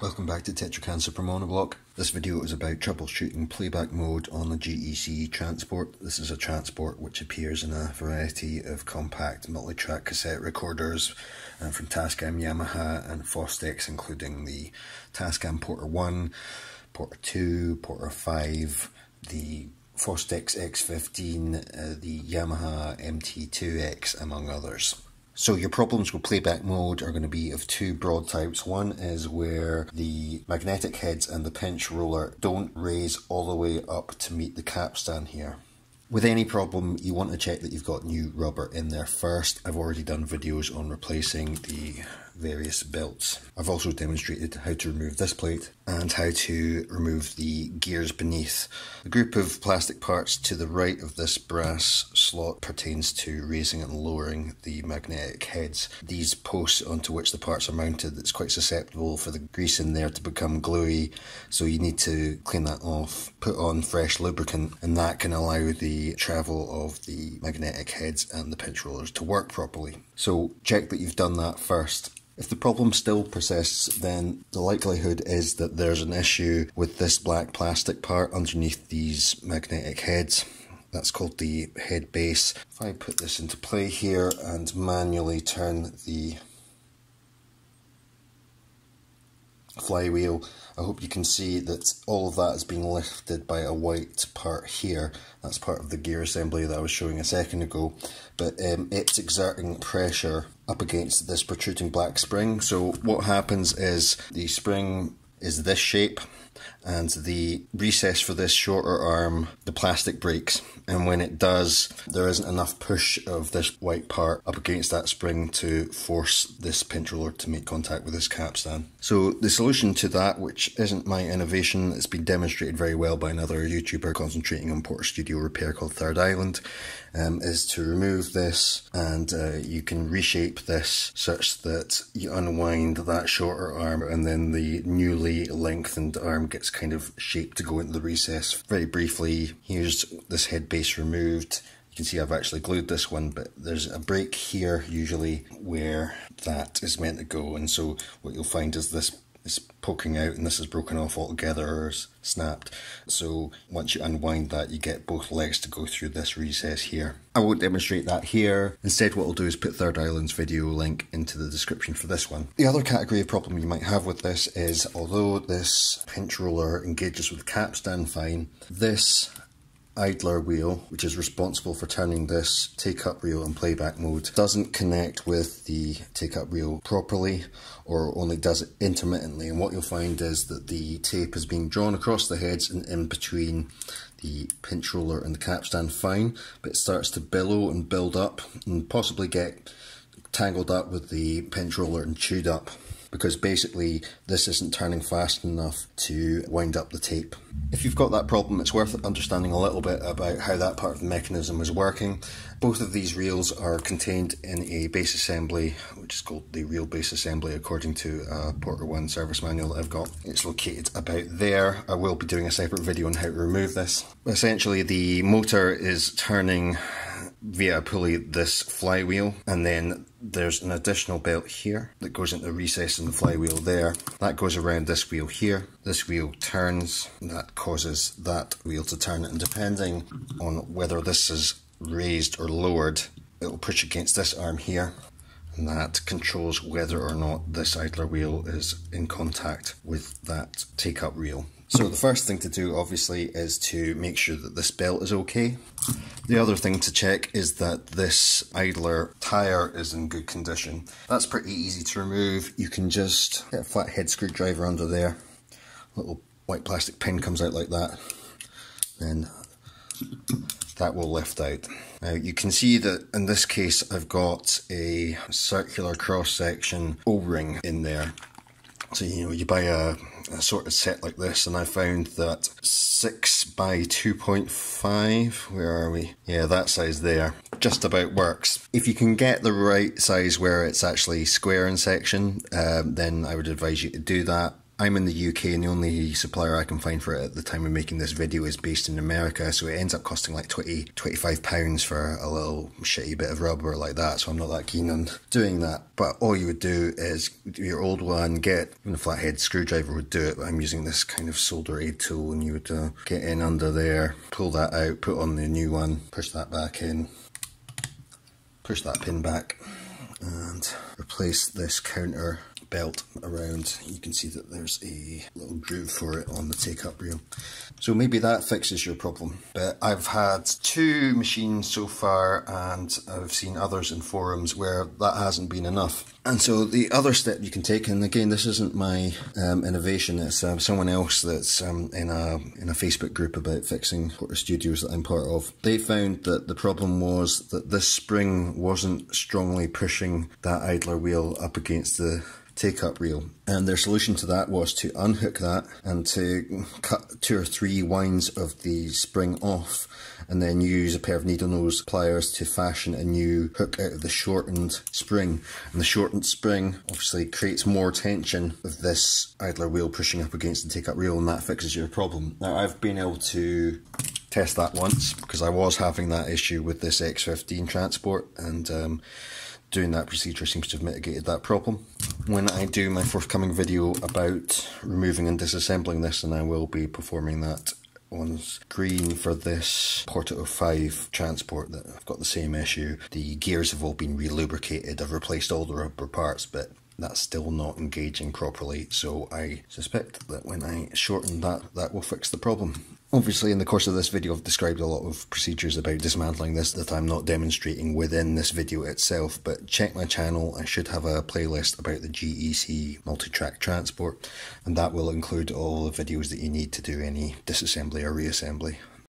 Welcome back to Tetrakan Super Monoblock. This video is about troubleshooting playback mode on the GEC transport. This is a transport which appears in a variety of compact multi-track cassette recorders uh, from Tascam, Yamaha and Fostex including the Tascam Porta 1, Porta 2, Porta 5, the Fostex X15, uh, the Yamaha MT2X among others. So your problems with playback mode are going to be of two broad types. One is where the magnetic heads and the pinch roller don't raise all the way up to meet the capstan here. With any problem, you want to check that you've got new rubber in there first. I've already done videos on replacing the various belts. I've also demonstrated how to remove this plate and how to remove the gears beneath. The group of plastic parts to the right of this brass slot pertains to raising and lowering the magnetic heads. These posts onto which the parts are mounted, it's quite susceptible for the grease in there to become gluey, so you need to clean that off, put on fresh lubricant, and that can allow the travel of the magnetic heads and the pinch rollers to work properly. So check that you've done that first. If the problem still persists, then the likelihood is that there's an issue with this black plastic part underneath these magnetic heads. That's called the head base. If I put this into play here and manually turn the flywheel, I hope you can see that all of that is being lifted by a white part here. That's part of the gear assembly that I was showing a second ago. But um, it's exerting pressure up against this protruding black spring. So what happens is the spring is this shape and the recess for this shorter arm, the plastic breaks. And when it does, there isn't enough push of this white part up against that spring to force this pinch roller to make contact with this capstan. So the solution to that, which isn't my innovation, it's been demonstrated very well by another YouTuber concentrating on Portastudio repair called Third Island, um, is to remove this and uh, you can reshape this such that you unwind that shorter arm and then the newly lengthened arm gets kind of shaped to go into the recess. Very briefly, here's this head base removed. You can see I've actually glued this one, but there's a break here usually where that is meant to go. And so what you'll find is this is poking out and this is broken off altogether or snapped. So once you unwind that, you get both legs to go through this recess here. I won't demonstrate that here. Instead, what I'll do is put Third Island's video link into the description for this one. The other category of problem you might have with this is, although this pinch roller engages with capstan fine, this idler wheel, which is responsible for turning this take-up reel in playback mode, doesn't connect with the take-up reel properly or only does it intermittently. And what you'll find is that the tape is being drawn across the heads and in between the pinch roller and the capstan fine, but it starts to billow and build up and possibly get tangled up with the pinch roller and chewed up because basically this isn't turning fast enough to wind up the tape. If you've got that problem, it's worth understanding a little bit about how that part of the mechanism is working. Both of these reels are contained in a base assembly, which is called the reel base assembly according to a Porta 1 service manual that I've got. It's located about there. I will be doing a separate video on how to remove this. Essentially the motor is turning via a pulley this flywheel and then there's an additional belt here that goes into the recess in the flywheel there. That goes around this wheel here. This wheel turns, that causes that wheel to turn and depending on whether this is raised or lowered, it will push against this arm here and that controls whether or not this idler wheel is in contact with that take-up reel. So the first thing to do obviously is to make sure that this belt is okay. The other thing to check is that this idler tyre is in good condition. That's pretty easy to remove. You can just get a flat head screwdriver under there. Little white plastic pin comes out like that. Then that will lift out. Now you can see that in this case I've got a circular cross section O-ring in there. So you know you buy a a sort of set like this and I found that 6 by 2.5, where are we? Yeah, that size there, just about works. If you can get the right size where it's actually square in section, um, then I would advise you to do that. I'm in the UK and the only supplier I can find for it at the time of making this video is based in America, so it ends up costing like 20, 25 pounds for a little shitty bit of rubber like that, so I'm not that keen on doing that. But all you would do is your old one, get even a flathead screwdriver would do it, but I'm using this kind of solder aid tool and you would uh, get in under there, pull that out, put on the new one, push that back in, push that pin back and replace this counter belt around. You can see that there's a little groove for it on the take up reel so maybe that fixes your problem. But I've had two machines so far and I've seen others in forums where that hasn't been enough. And so the other step you can take and again this isn't my um, innovation it's um, someone else that's um, in a in a Facebook group about fixing Portastudios that I'm part of. They found that the problem was that this spring wasn't strongly pushing that idler wheel up against the take up reel. And their solution to that was to unhook that and to cut two or three winds of the spring off and then use a pair of needle nose pliers to fashion a new hook out of the shortened spring. And the shortened spring obviously creates more tension of this idler wheel pushing up against the take up reel and that fixes your problem. Now I've been able to test that once because I was having that issue with this X15 transport and um, doing that procedure seems to have mitigated that problem. When I do my forthcoming video about removing and disassembling this, and I will be performing that on screen for this Porta 05 transport that I've got the same issue. The gears have all been relubricated, I've replaced all the rubber parts, but that's still not engaging properly, so I suspect that when I shorten that, that will fix the problem. Obviously, in the course of this video, I've described a lot of procedures about dismantling this that I'm not demonstrating within this video itself, but check my channel. I should have a playlist about the GEC multi-track transport, and that will include all the videos that you need to do any disassembly or reassembly.